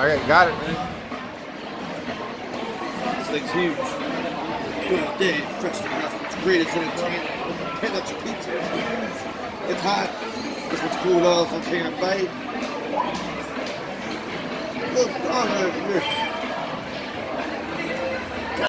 All right, got it, man. This thing's huge. Good day, fresh It's great. greatest entertainment. Pick up your pizza. It's hot. This one's cooled off taking a bite. Look, oh, no,